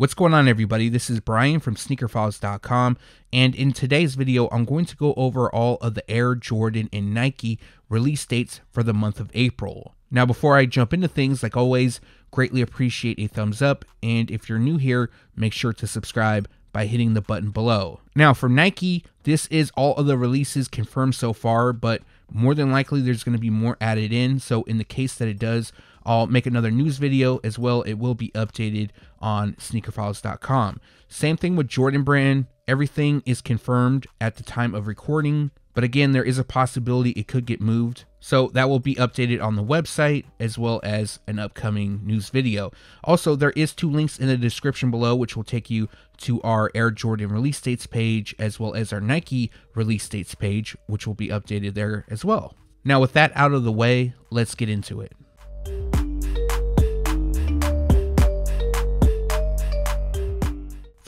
What's going on everybody? This is Brian from sneakerfiles.com and in today's video I'm going to go over all of the Air Jordan and Nike release dates for the month of April. Now before I jump into things, like always, greatly appreciate a thumbs up and if you're new here, make sure to subscribe by hitting the button below. Now for Nike, this is all of the releases confirmed so far, but more than likely there's going to be more added in. So in the case that it does, I'll make another news video as well. It will be updated on sneakerfiles.com. Same thing with Jordan Brand. Everything is confirmed at the time of recording, but again, there is a possibility it could get moved. So that will be updated on the website as well as an upcoming news video. Also, there is two links in the description below which will take you to our Air Jordan release dates page as well as our Nike release dates page, which will be updated there as well. Now, with that out of the way, let's get into it.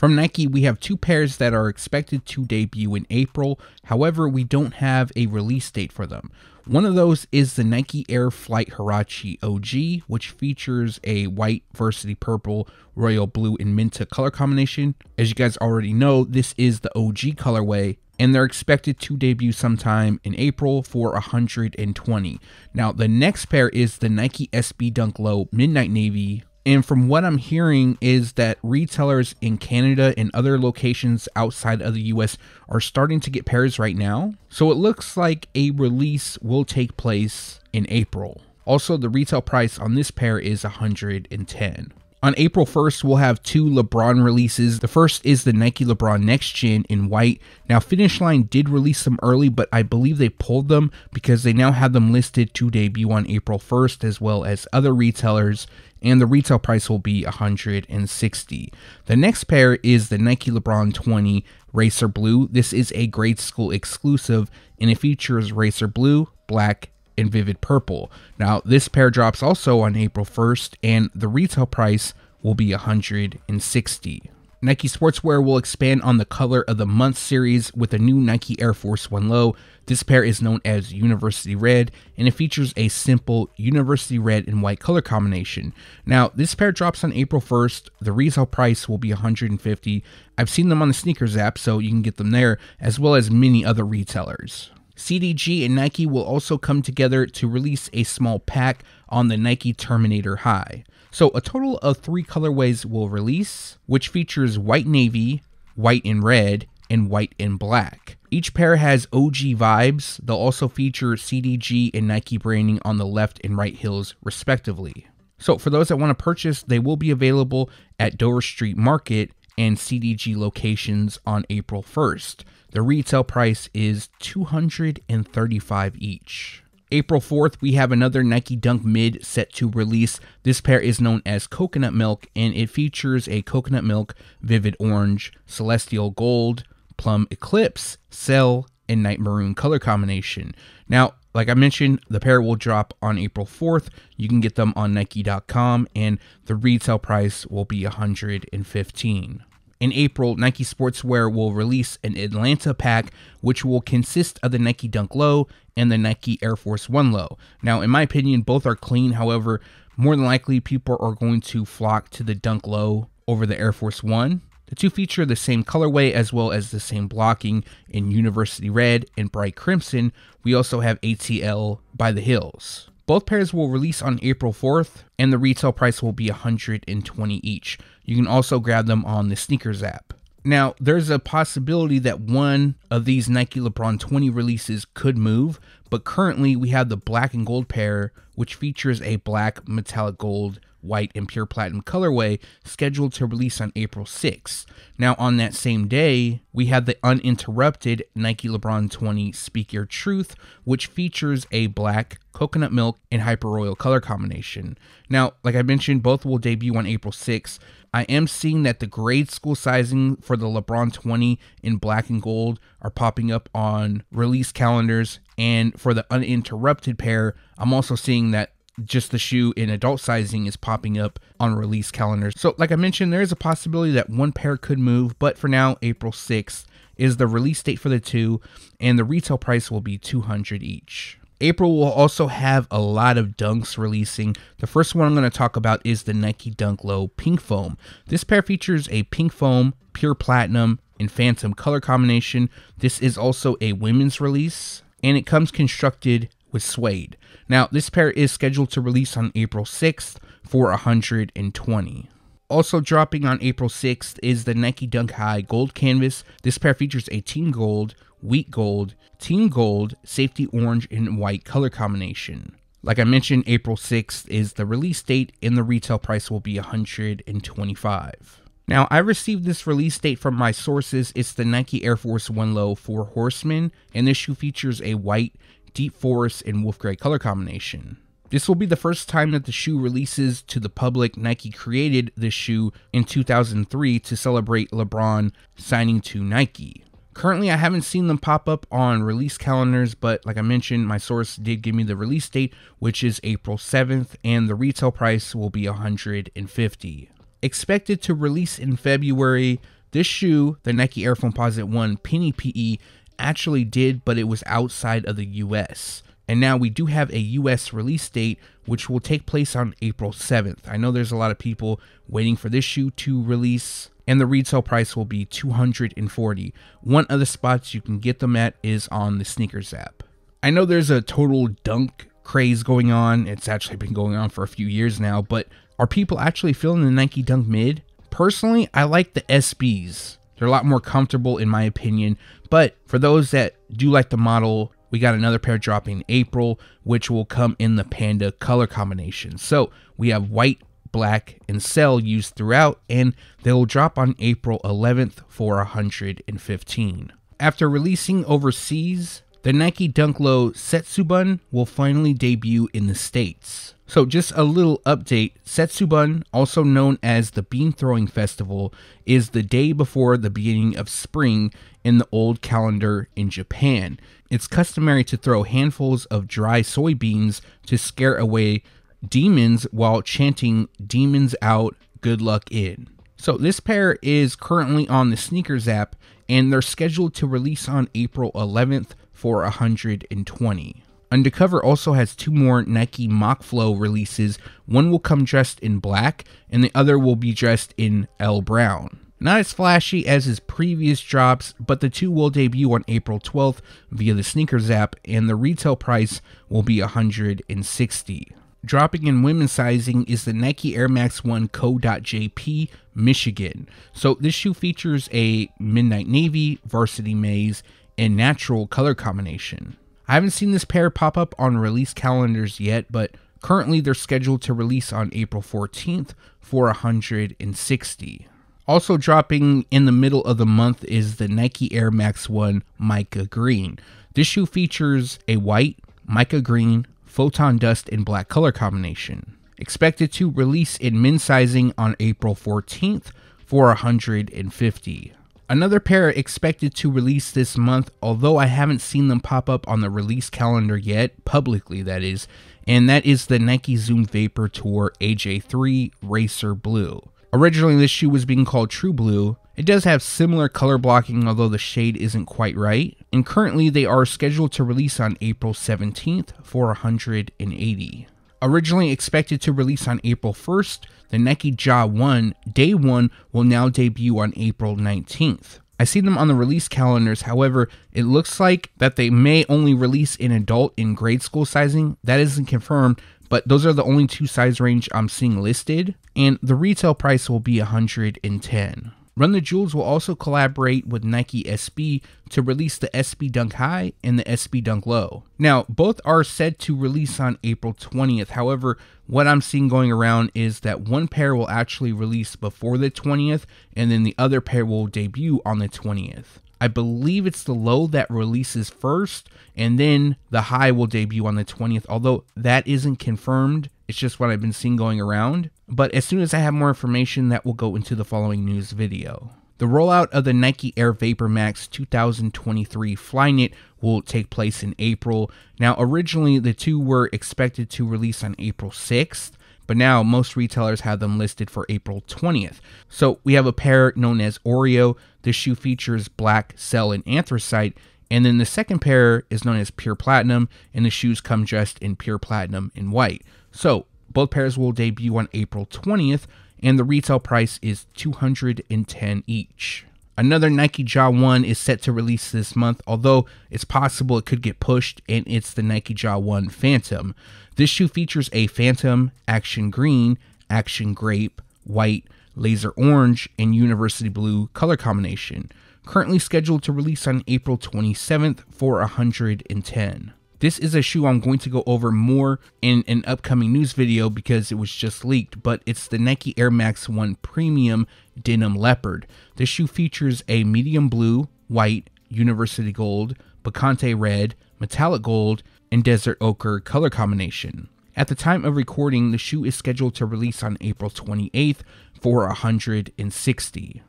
From Nike, we have two pairs that are expected to debut in April. However, we don't have a release date for them. One of those is the Nike Air Flight Huarache OG, which features a white, varsity purple, royal blue, and Minta color combination. As you guys already know, this is the OG colorway, and they're expected to debut sometime in April for 120. Now, the next pair is the Nike SB Dunk Low Midnight Navy and from what I'm hearing is that retailers in Canada and other locations outside of the US are starting to get pairs right now. So it looks like a release will take place in April. Also, the retail price on this pair is 110. On April 1st, we'll have two LeBron releases. The first is the Nike LeBron Next Gen in white. Now, Finish Line did release them early, but I believe they pulled them because they now have them listed to debut on April 1st, as well as other retailers, and the retail price will be 160. The next pair is the Nike LeBron 20 Racer Blue. This is a grade school exclusive, and it features Racer Blue, Black, and Vivid Purple. Now, this pair drops also on April 1st, and the retail price will be 160. Nike Sportswear will expand on the color of the month series with a new Nike Air Force One Low. This pair is known as University Red and it features a simple University Red and white color combination. Now, this pair drops on April 1st. The retail price will be 150. I've seen them on the sneakers app, so you can get them there, as well as many other retailers. CDG and Nike will also come together to release a small pack on the Nike Terminator High. So a total of three colorways will release, which features white navy, white and red, and white and black. Each pair has OG vibes. They'll also feature CDG and Nike branding on the left and right heels, respectively. So for those that want to purchase, they will be available at Dover Street Market and CDG locations on April 1st. The retail price is 235 each. April 4th, we have another Nike Dunk Mid set to release. This pair is known as Coconut Milk and it features a coconut milk, vivid orange, celestial gold, plum eclipse, sail, and night maroon color combination. Now, like I mentioned, the pair will drop on April 4th. You can get them on Nike.com, and the retail price will be 115. In April, Nike Sportswear will release an Atlanta pack, which will consist of the Nike Dunk Low and the Nike Air Force One Low. Now, in my opinion, both are clean. However, more than likely, people are going to flock to the Dunk Low over the Air Force One. The two feature the same colorway as well as the same blocking in University Red and Bright Crimson. We also have ATL by the Hills. Both pairs will release on April 4th, and the retail price will be 120 each. You can also grab them on the sneakers app. Now, there's a possibility that one of these Nike LeBron 20 releases could move, but currently we have the black and gold pair, which features a black metallic gold white, and pure platinum colorway scheduled to release on April 6th. Now, on that same day, we have the uninterrupted Nike LeBron 20 Speak Your Truth, which features a black, coconut milk, and hyper royal color combination. Now, like I mentioned, both will debut on April 6th. I am seeing that the grade school sizing for the LeBron 20 in black and gold are popping up on release calendars. And for the uninterrupted pair, I'm also seeing that just the shoe in adult sizing is popping up on release calendars. So, like I mentioned, there is a possibility that one pair could move, but for now, April 6th is the release date for the two, and the retail price will be 200 each. April will also have a lot of dunks releasing. The first one I'm going to talk about is the Nike Dunk Low Pink Foam. This pair features a pink foam, pure platinum, and phantom color combination. This is also a women's release, and it comes constructed with suede. Now, this pair is scheduled to release on April 6th for 120. Also dropping on April 6th is the Nike Dunk High Gold Canvas. This pair features a team gold, wheat gold, team gold, safety orange, and white color combination. Like I mentioned, April 6th is the release date and the retail price will be 125. Now, I received this release date from my sources. It's the Nike Air Force One Low 4 Horsemen, and this shoe features a white, deep forest, and wolf gray color combination. This will be the first time that the shoe releases to the public. Nike created this shoe in 2003 to celebrate LeBron signing to Nike. Currently, I haven't seen them pop up on release calendars, but like I mentioned, my source did give me the release date, which is April 7th, and the retail price will be 150. Expected to release in February, this shoe, the Nike Air Foamposite 1 Penny PE, actually did, but it was outside of the US. And now we do have a US release date, which will take place on April 7th. I know there's a lot of people waiting for this shoe to release, and the retail price will be 240. One of the spots you can get them at is on the sneakers app. I know there's a total dunk craze going on. It's actually been going on for a few years now, but are people actually feeling the Nike Dunk Mid? Personally, I like the SBs. They're a lot more comfortable in my opinion, but for those that do like the model, we got another pair dropping in April, which will come in the Panda color combination. So we have white, black, and sail used throughout, and they will drop on April 11th for 115. After releasing overseas, the Nike Dunk Low Setsubun will finally debut in the States. So, just a little update Setsubun, also known as the Bean Throwing Festival, is the day before the beginning of spring in the old calendar in Japan. It's customary to throw handfuls of dry soybeans to scare away demons while chanting demons out, good luck in. So, this pair is currently on the Sneakers app and they're scheduled to release on April 11th for 120. Undercover also has two more Nike Moc Flow releases. One will come dressed in black, and the other will be dressed in Ale Brown. Not as flashy as his previous drops, but the two will debut on April 12th via the Sneakers app, and the retail price will be 160. Dropping in women's sizing is the Nike Air Max 1 Co.JP Michigan. So this shoe features a midnight navy, varsity maize, and natural color combination. I haven't seen this pair pop up on release calendars yet, but currently they're scheduled to release on April 14th for 160. Also dropping in the middle of the month is the Nike Air Max 1 Mica Green. This shoe features a white, mica green, photon dust, and black color combination. Expected to release in min sizing on April 14th for 150. Another pair expected to release this month, although I haven't seen them pop up on the release calendar yet, publicly that is, and that is the Nike Zoom Vapor Tour AJ3 Racer Blue. Originally, this shoe was being called True Blue. It does have similar color blocking, although the shade isn't quite right. And currently, they are scheduled to release on April 17th for 180. Originally expected to release on April 1st, the Nike Ja 1 Day 1 will now debut on April 19th. I see them on the release calendars, however, it looks like that they may only release in adult in grade school sizing. That isn't confirmed, but those are the only two size range I'm seeing listed, and the retail price will be 110. Run the Jewels will also collaborate with Nike SB to release the SB Dunk High and the SB Dunk Low. Now, both are said to release on April 20th. However, what I'm seeing going around is that one pair will actually release before the 20th, and then the other pair will debut on the 20th. I believe it's the low that releases first, and then the high will debut on the 20th, although that isn't confirmed. It's just what I've been seeing going around. But as soon as I have more information, that will go into the following news video. The rollout of the Nike Air Vapor Max 2023 Flyknit will take place in April. Now, originally, the two were expected to release on April 6th, but now most retailers have them listed for April 20th. So we have a pair known as Oreo. This shoe features black, sail, and anthracite, And then the second pair is known as Pure Platinum, and the shoes come dressed in Pure Platinum and white. So both pairs will debut on April 20th, and the retail price is 210 each. Another Nike Ja 1 is set to release this month, although it's possible it could get pushed, and it's the Nike Ja 1 Phantom. This shoe features a Phantom, Action Green, Action Grape, White, Laser Orange, and University Blue color combination currently scheduled to release on April 27th for 110. This is a shoe I'm going to go over more in an upcoming news video because it was just leaked, but it's the Nike Air Max 1 Premium Denim Leopard. This shoe features a medium blue, white, university gold, picante red, metallic gold, and desert ochre color combination. At the time of recording, the shoe is scheduled to release on April 28th for 160.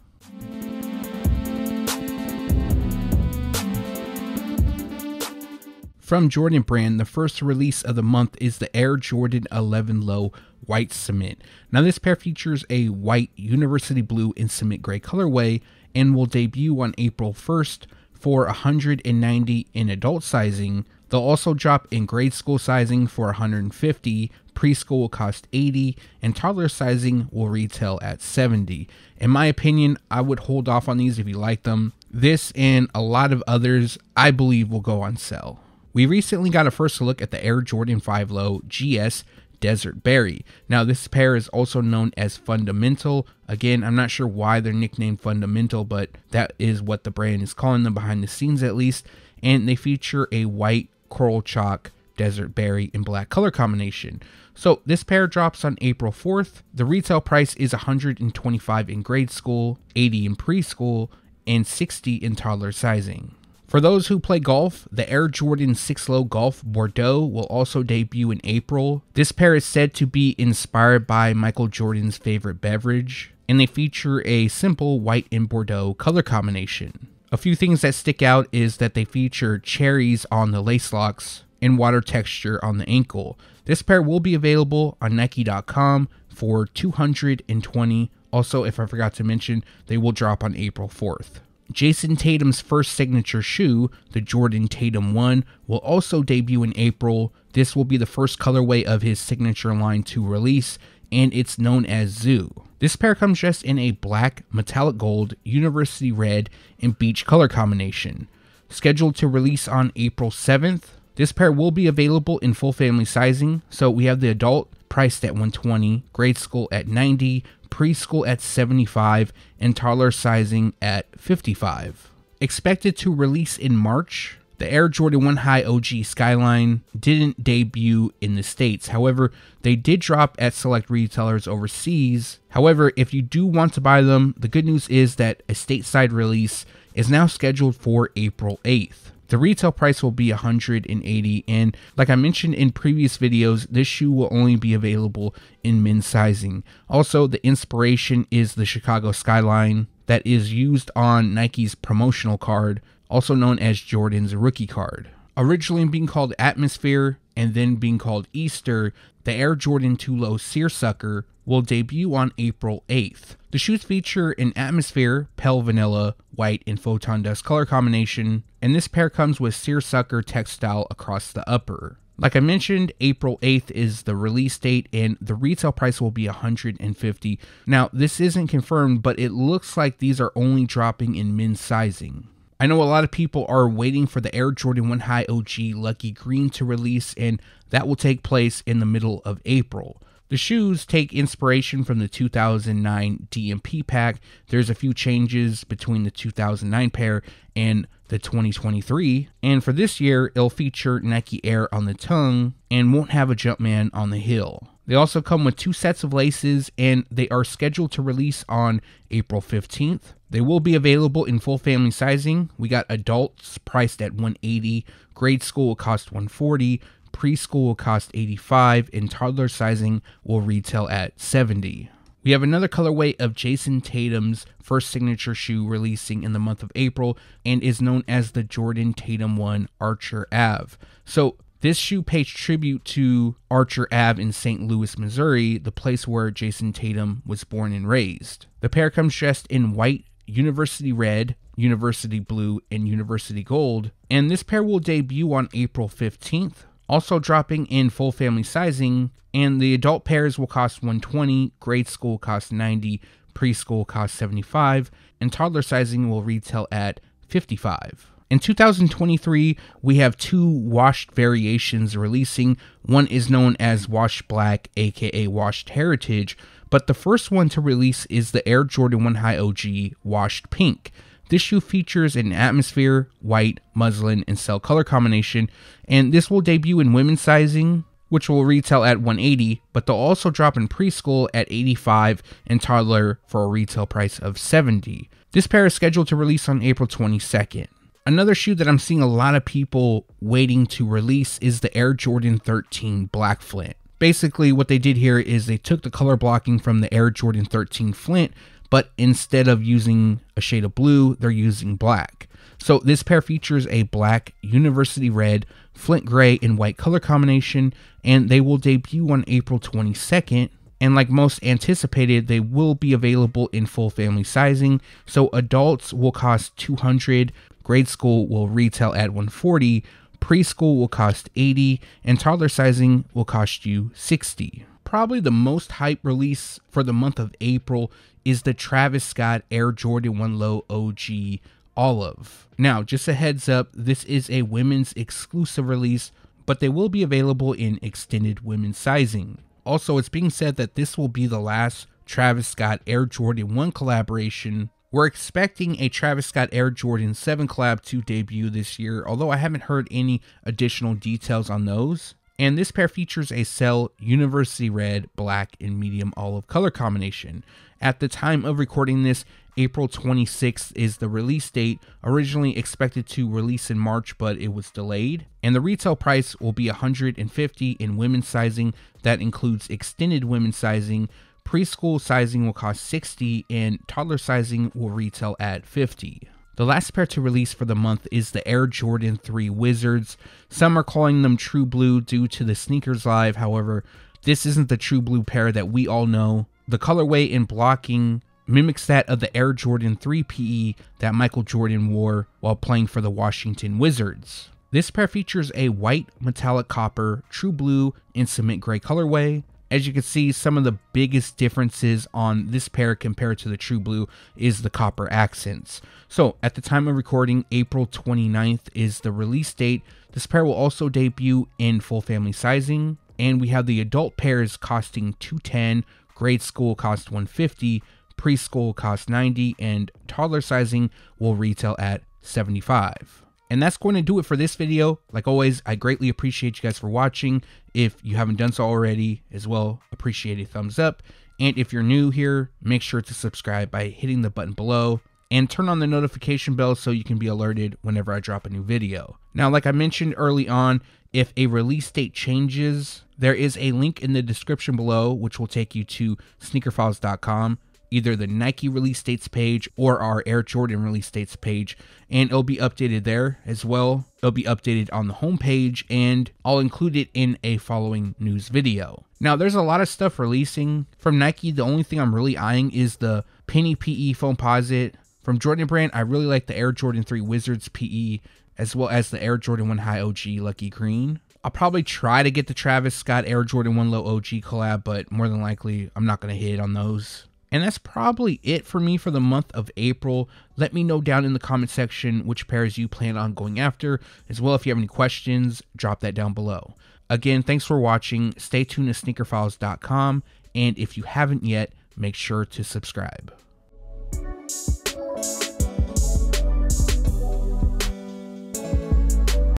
From Jordan Brand, the first release of the month is the Air Jordan 11 Low White Cement. Now, this pair features a white university blue and cement gray colorway and will debut on April 1st for 190 in adult sizing. They'll also drop in grade school sizing for 150, preschool will cost 80, and toddler sizing will retail at 70. In my opinion, I would hold off on these if you like them. This and a lot of others I believe will go on sale. We recently got a first look at the Air Jordan 5 Low GS Desert Berry. Now, this pair is also known as Fundamental. Again, I'm not sure why they're nicknamed Fundamental, but that is what the brand is calling them behind the scenes at least. And they feature a white coral chalk desert berry and black color combination. So this pair drops on April 4th. The retail price is 125 in grade school, 80 in preschool, and 60 in toddler sizing. For those who play golf, the Air Jordan 6 Low Golf Bordeaux will also debut in April. This pair is said to be inspired by Michael Jordan's favorite beverage, and they feature a simple white and Bordeaux color combination. A few things that stick out is that they feature cherries on the lace locks and water texture on the ankle. This pair will be available on Nike.com for 220. Also, if I forgot to mention, they will drop on April 4th. Jayson Tatum's first signature shoe, the Jordan Tatum 1, will also debut in April. This will be the first colorway of his signature line to release, and it's known as Zoo. This pair comes dressed in a black, metallic gold, university red, and beach color combination. Scheduled to release on April 7th, this pair will be available in full family sizing. So we have the adult priced at 120, grade school at 90, preschool at 75, and toddler sizing at 55. Expected to release in March, the Air Jordan 1 High OG Skyline didn't debut in the States. However, they did drop at select retailers overseas. However, if you do want to buy them, the good news is that a stateside release is now scheduled for April 8th. The retail price will be 180 and like I mentioned in previous videos, this shoe will only be available in men's sizing. Also, the inspiration is the Chicago skyline that is used on Nike's promotional card, also known as Jordan's rookie card. Originally being called Atmosphere and then being called Easter, the Air Jordan 2 Low Seersucker will debut on April 8th. The shoes feature an atmosphere, pale vanilla, white, and photon dust color combination, and this pair comes with seersucker textile across the upper. Like I mentioned, April 8th is the release date and the retail price will be 150. Now, this isn't confirmed, but it looks like these are only dropping in men's sizing. I know a lot of people are waiting for the Air Jordan 1 High OG Lucky Green to release and that will take place in the middle of April. The shoes take inspiration from the 2009 DMP pack. There's a few changes between the 2009 pair and the 2023. And for this year, it'll feature Nike Air on the tongue and won't have a Jumpman on the heel. They also come with two sets of laces and they are scheduled to release on April 15th. They will be available in full family sizing. We got adults priced at 180, grade school will cost 140, preschool will cost 85 and toddler sizing will retail at 70. We have another colorway of Jayson Tatum's first signature shoe releasing in the month of April and is known as the Jordan Tatum 1 Archer Ave. So, this shoe pays tribute to Archer Ave in St. Louis, Missouri, the place where Jason Tatum was born and raised. The pair comes dressed in white University Red, University Blue, and University Gold, and this pair will debut on April 15th. Also dropping in full family sizing, and the adult pairs will cost 120, grade school cost 90, preschool cost 75, and toddler sizing will retail at 55. In 2023, we have two washed variations releasing. One is known as Washed Black, aka Washed Heritage, but the first one to release is the Air Jordan 1 High OG Washed Pink. This shoe features an atmosphere, white, muslin, and sail color combination, and this will debut in women's sizing, which will retail at 180, but they'll also drop in preschool at 85 and toddler for a retail price of 70. This pair is scheduled to release on April 22nd. Another shoe that I'm seeing a lot of people waiting to release is the Air Jordan 13 Black Flint. Basically, what they did here is they took the color blocking from the Air Jordan 13 Flint, but instead of using a shade of blue, they're using black. So this pair features a black, university red, flint gray, and white color combination, and they will debut on April 22nd. And like most anticipated, they will be available in full family sizing. So adults will cost 200, Grade school will retail at 140, preschool will cost 80, and toddler sizing will cost you 60. Probably the most hype release for the month of April is the Travis Scott Air Jordan 1 Low OG Olive. Now, just a heads up, this is a women's exclusive release, but they will be available in extended women's sizing. Also, it's being said that this will be the last Travis Scott Air Jordan 1 collaboration we're expecting a Travis Scott Air Jordan 7 collab to debut this year, although I haven't heard any additional details on those. And this pair features a sail university red, black, and medium olive color combination. At the time of recording this, April 26th is the release date, originally expected to release in March, but it was delayed. And the retail price will be 150 in women's sizing. That includes extended women's sizing, Preschool sizing will cost 60 and toddler sizing will retail at 50. The last pair to release for the month is the Air Jordan 3 Wizards. Some are calling them True Blue due to the sneakers live. However, this isn't the True Blue pair that we all know. The colorway and blocking mimics that of the Air Jordan 3 PE that Michael Jordan wore while playing for the Washington Wizards. This pair features a white metallic copper, true blue, and cement gray colorway. As you can see, some of the biggest differences on this pair compared to the True Blue is the copper accents. So at the time of recording, April 29th is the release date. This pair will also debut in full family sizing. And we have the adult pairs costing 210, grade school cost 150, preschool cost 90, and toddler sizing will retail at 75. And that's going to do it for this video. Like always, I greatly appreciate you guys for watching. If you haven't done so already, as well, appreciate a thumbs up. And if you're new here, make sure to subscribe by hitting the button below and turn on the notification bell so you can be alerted whenever I drop a new video. Now, like I mentioned early on, if a release date changes, there is a link in the description below which will take you to sneakerfiles.com either the Nike release dates page or our Air Jordan release dates page, and it'll be updated there as well. It'll be updated on the homepage, and I'll include it in a following news video. Now, there's a lot of stuff releasing from Nike. The only thing I'm really eyeing is the Penny PE Foamposite. From Jordan Brand, I really like the Air Jordan 3 Wizards PE as well as the Air Jordan 1 High OG Lucky Green. I'll probably try to get the Travis Scott Air Jordan 1 Low OG collab, but more than likely, I'm not going to hit on those. And that's probably it for me for the month of April. Let me know down in the comment section which pairs you plan on going after, as well if you have any questions, drop that down below. Again, thanks for watching. Stay tuned to sneakerfiles.com, and if you haven't yet, make sure to subscribe.